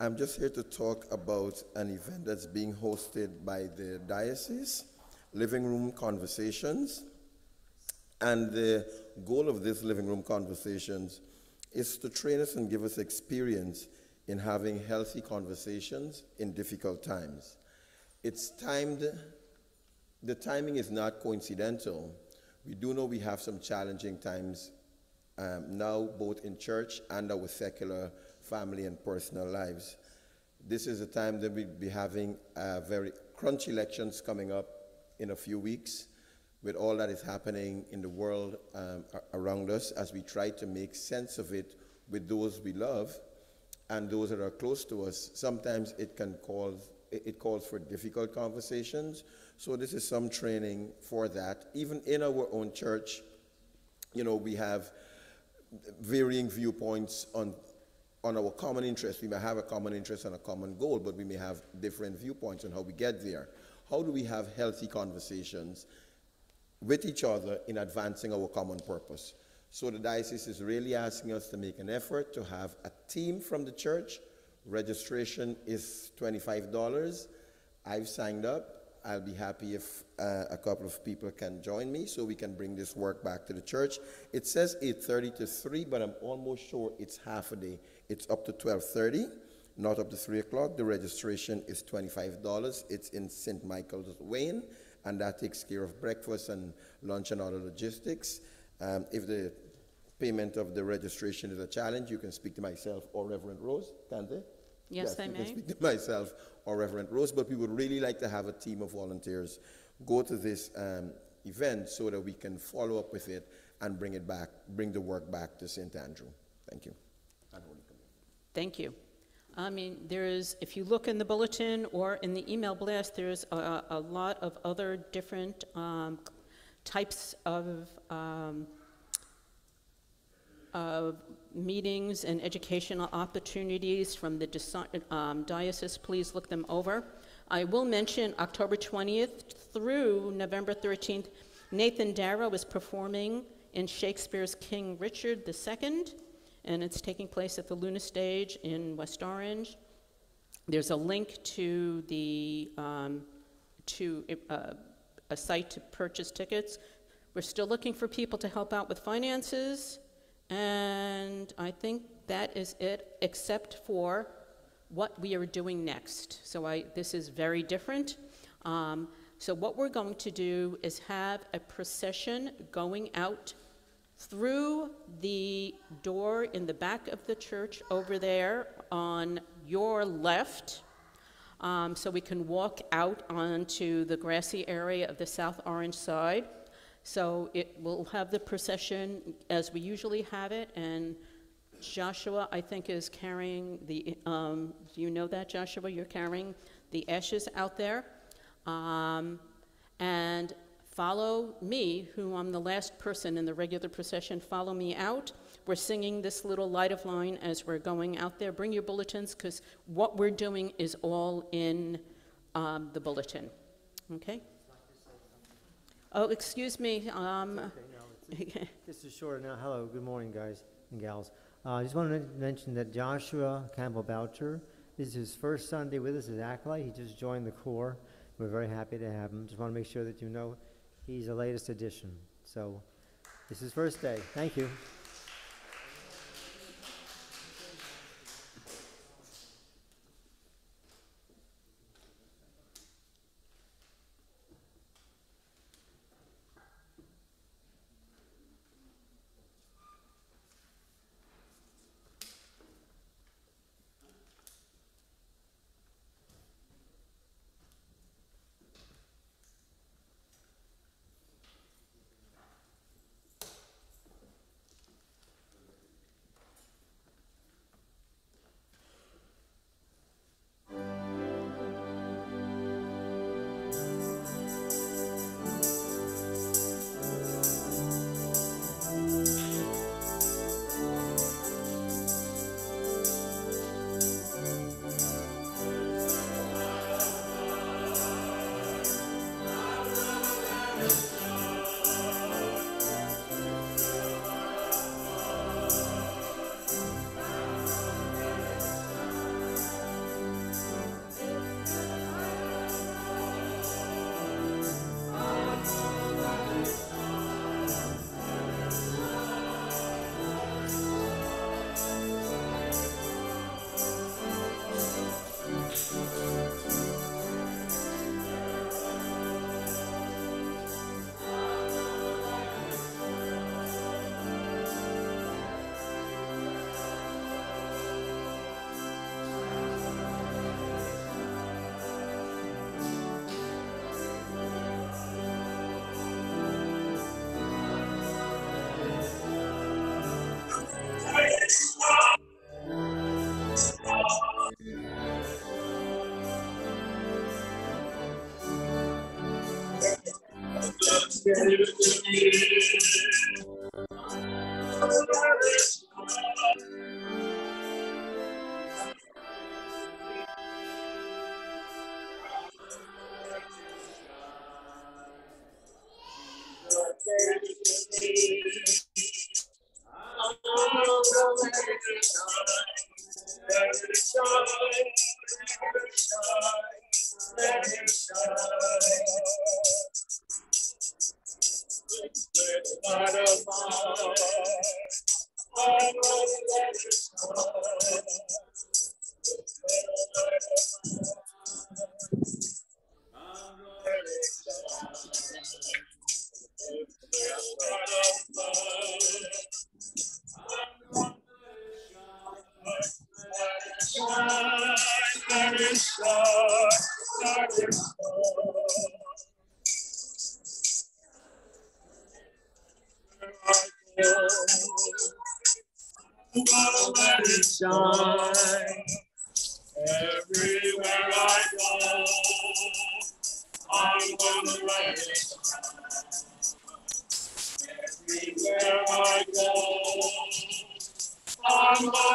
I'm just here to talk about an event that's being hosted by the diocese, Living Room Conversations. And the goal of this Living Room Conversations is to train us and give us experience in having healthy conversations in difficult times. It's timed, the timing is not coincidental. We do know we have some challenging times um, now, both in church and our secular family and personal lives. This is a time that we'll be having uh, very crunch elections coming up in a few weeks with all that is happening in the world um, around us as we try to make sense of it with those we love and those that are close to us. Sometimes it can cause it calls for difficult conversations. So this is some training for that. Even in our own church, you know, we have varying viewpoints on on our common interest. We may have a common interest and a common goal, but we may have different viewpoints on how we get there. How do we have healthy conversations with each other in advancing our common purpose? So the diocese is really asking us to make an effort to have a team from the church. Registration is $25. I've signed up. I'll be happy if uh, a couple of people can join me so we can bring this work back to the church. It says 8:30 to 3, but I'm almost sure it's half a day. It's up to 12:30, not up to 3 o'clock. The registration is $25. It's in St. Michael's Wayne, and that takes care of breakfast and lunch and other logistics. Um, if the payment of the registration is a challenge, you can speak to myself or Reverend Rose, can't they? Yes, I you may. can speak to myself or Reverend Rose, but we would really like to have a team of volunteers go to this um, event so that we can follow up with it and bring it back, bring the work back to St. Andrew. Thank you. And Holy Communion. Thank you. I mean, there is, if you look in the bulletin or in the email blast, there's a, a lot of other different um, types of, um, of meetings and educational opportunities from the um, diocese. Please look them over. I will mention October 20th through November 13th, Nathan Darrow is performing in Shakespeare's King Richard II, and it's taking place at the Luna Stage in West Orange. There's a link to the um, to uh, a site to purchase tickets. We're still looking for people to help out with finances, and I think that is it, except for what we are doing next. So I, this is very different. Um, so what we're going to do is have a procession going out through the door in the back of the church over there on your left. Um, so we can walk out onto the grassy area of the South Orange side. So it will have the procession as we usually have it, and Joshua, I think, is carrying the, um, do you know that, Joshua? You're carrying the ashes out there. Um, and follow me, who I'm the last person in the regular procession, follow me out. We're singing this little light of line as we're going out there. Bring your bulletins, because what we're doing is all in um, the bulletin. Okay? Oh, excuse me. Um, This is short now. Hello, good morning, guys and gals. Uh, I just wanted to mention that Joshua Campbell Boucher this is his first Sunday with us as acolyte. He just joined the corps. We're very happy to have him. Just want to make sure that you know he's the latest addition. So this is first day. Thank you.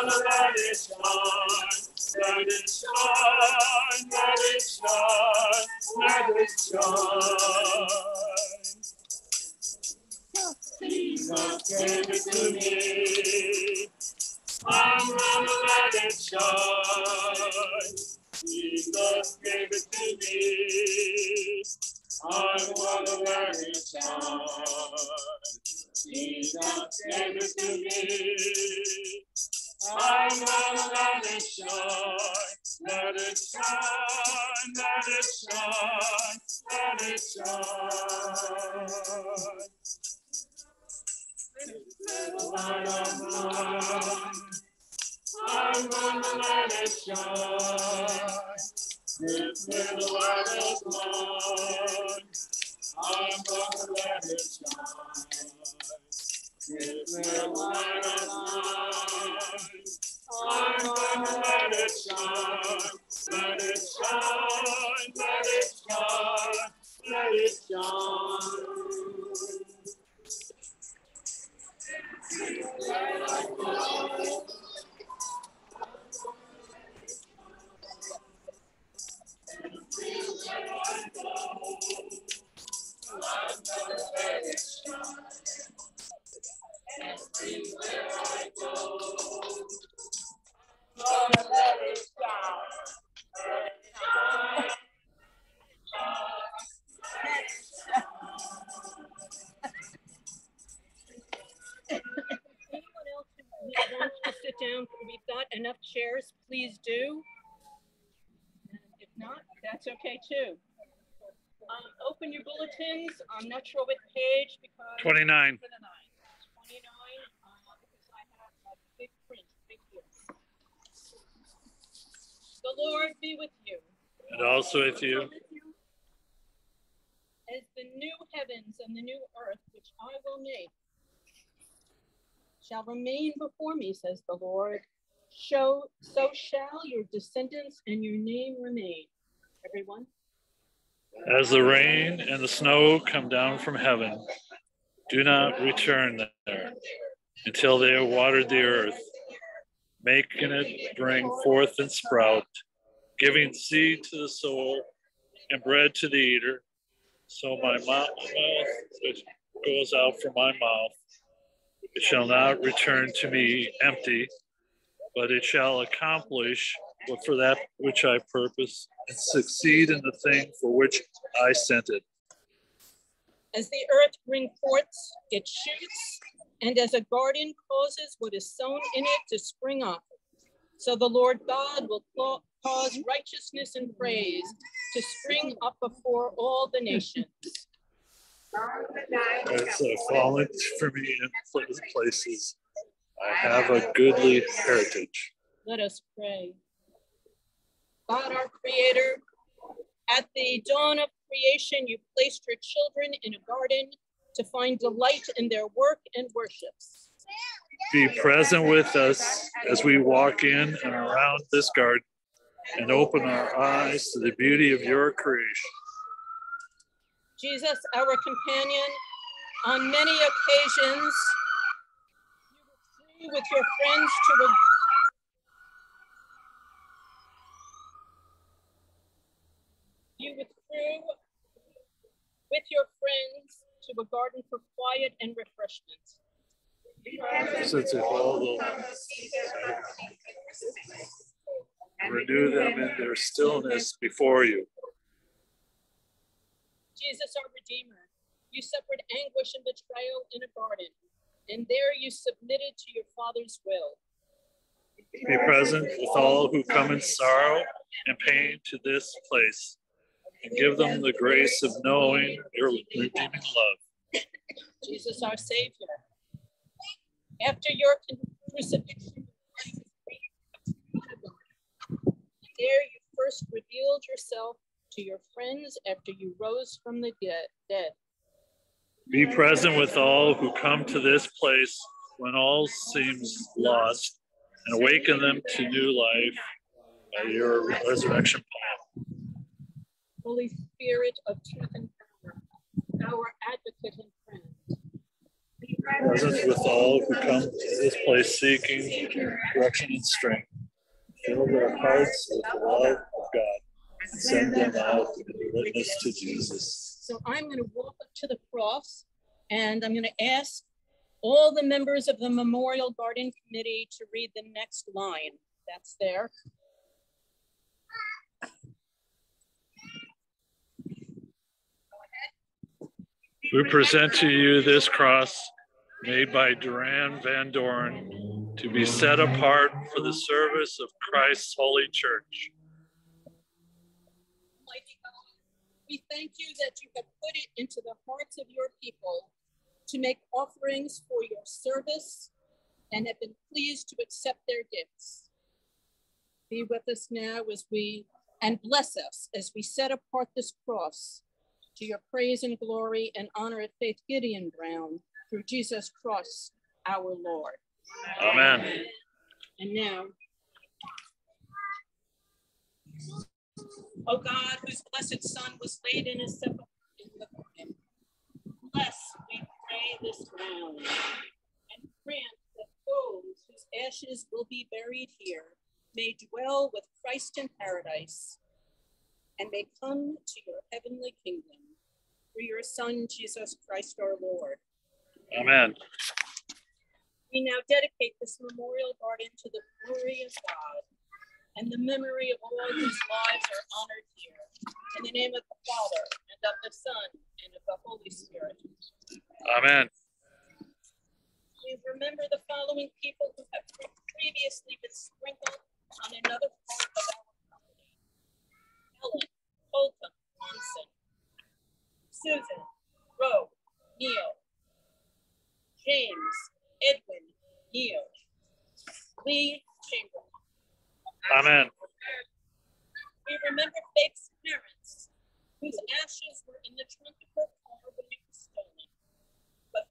Let it shine. Let it shine, let it shine, let it shine. Jesus gave it to me. I'm gonna let it shine. Jesus gave it to me. I'm gonna let it shine. Jesus gave it to me. I'm gonna let it shine. Let it shine, let it shine, let it shine. Little light of mine, I'm gonna let it shine. This little light of mine, I'm gonna let it shine. I'm gonna let it shine. Let it shine, let it shine, let it shine. Wants to sit down, we've got enough chairs, please do. And If not, that's okay too. Um, open your bulletins, I'm not sure what page because. 29. Twenty-nine, uh, because I have like big print, big yes. The Lord be with you. And also with you. As the new heavens and the new earth which I will make shall remain before me, says the Lord, show so shall your descendants and your name remain. Everyone, As the rain and the snow come down from heaven, do not return there until they have watered the earth, making it bring forth and sprout, giving seed to the sower and bread to the eater. So my mouth goes out from my mouth. It shall not return to me empty, but it shall accomplish what for that which I purpose and succeed in the thing for which I sent it. as the earth brings forth its shoots, and as a garden causes what is sown in it to spring up, so the Lord God will cause righteousness and praise to spring up before all the nations. As I fallen for me in pleasant places, I have a goodly heritage. Let us pray. God, our Creator, at the dawn of creation, you placed your children in a garden to find delight in their work and worships. Be present with us as we walk in and around this garden and open our eyes to the beauty of your creation. Jesus, our companion, on many occasions, you withdrew with your friends to you withdrew with your friends to a garden for quiet and refreshment. Since it all the renew them in their stillness before you. Jesus, our Redeemer, you suffered anguish and betrayal in a garden, and there you submitted to your Father's will. Be present with all who come in sorrow and pain to this place, and give them the grace of knowing your redeeming love. Jesus, our Savior, after your crucifixion, there you first revealed yourself to your friends after you rose from the dead. Be present with all who come to this place when all seems lost, and awaken them to new life by your resurrection power. Holy Spirit of truth and power, our advocate and friend. Be Present with all who come to this place seeking direction and strength. Fill their hearts with the love of God. and Send them out to be witness to Jesus. So I'm going to walk up to the cross and I'm going to ask all the members of the Memorial Garden Committee to read the next line. That's there. We present to you this cross made by Duran Van Dorn to be set apart for the service of Christ's holy church. Almighty God, we thank you that you have put it into the hearts of your people to make offerings for your service and have been pleased to accept their gifts. Be with us now as we, and bless us as we set apart this cross to your praise and glory and honor at Faith Gideon Brown through Jesus Christ our Lord. Amen. And now, O God, whose blessed Son was laid in his sepulchre in the garden, bless, we pray, this ground, and grant that those whose ashes will be buried here may dwell with Christ in paradise and may come to your heavenly kingdom through your Son, Jesus Christ our Lord. Amen. We now dedicate this memorial garden to the glory of God and the memory of all whose lives are honored here. In the name of the Father, and of the Son, and of the Holy Spirit. Amen. We remember the following people who have previously been sprinkled on another part of our property. Ellen Holcomb Monson. Susan Rowe Neal. James Edwin Neal. Lee Chamberlain. Amen. We remember Faith's parents, whose ashes were in the trunk of her car when it was stolen, but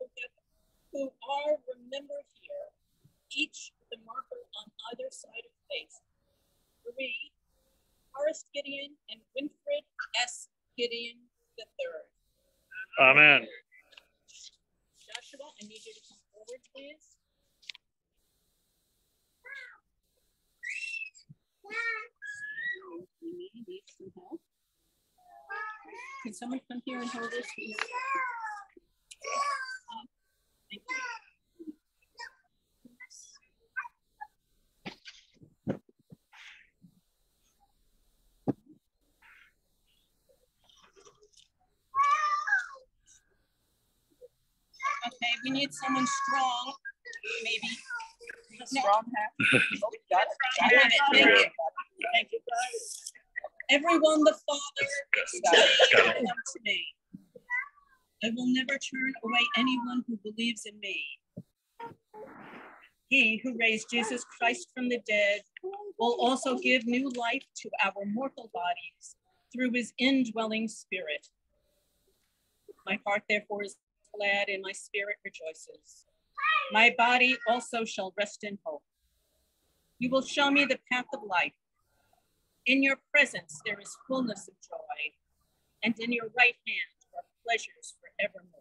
who, are remembered here, each with a marker on either side of Faith. Marie, Horace Gideon, and Winfred S. Gideon III. Amen. Joshua, I need you to come forward, please. We need some help. Can someone come here and hold this, please? Um, Thank you. Okay, we need someone strong, maybe. Strong hand. Oh, Thank you. Thank you. Everyone the Father come to me. I will never turn away anyone who believes in me. He who raised Jesus Christ from the dead will also give new life to our mortal bodies through his indwelling spirit. My heart therefore is glad and my spirit rejoices. My body also shall rest in hope. You will show me the path of life. In your presence there is fullness of joy, and in your right hand are pleasures forevermore.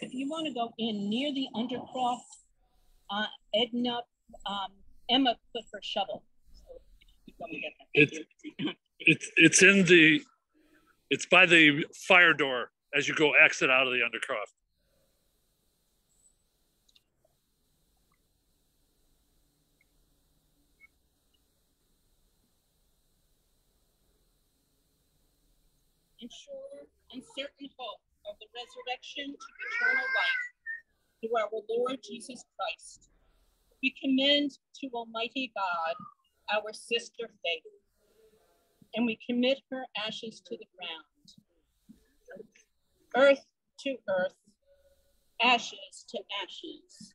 If you want to go in near the Undercroft, uh, Edna, um, Emma put her shovel. So you could get It's it's it's in the it's by the fire door as you go exit out of the undercroft. and sure and certain hope resurrection to eternal life through our Lord Jesus Christ. We commend to Almighty God our sister Faith, and we commit her ashes to the ground. Earth to earth, ashes to ashes,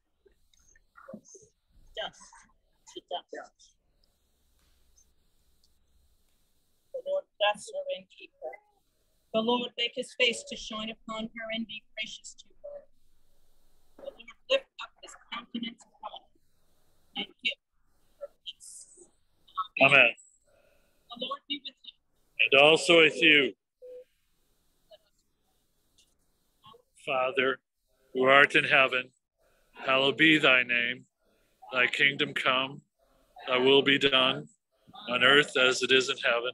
dust to dust. The Lord bless her and keep her. The Lord make his face to shine upon her and be gracious to her. The Lord lift up his countenance upon her and give her peace. Amen. The Lord be with you. And also with you, Father, who art in heaven, hallowed be thy name. Thy kingdom come, thy will be done, on earth as it is in heaven.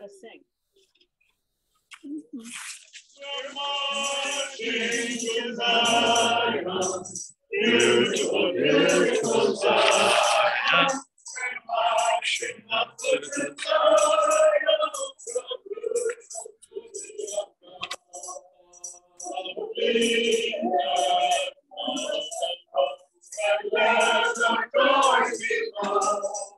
Let us sing. To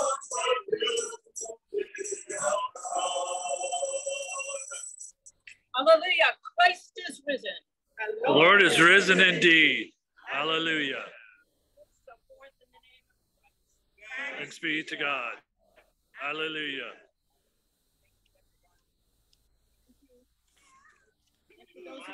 Hallelujah. Christ is risen. The Lord is risen indeed. Hallelujah. So forth in the name of Christ. Thanks be to God. Hallelujah. And for those who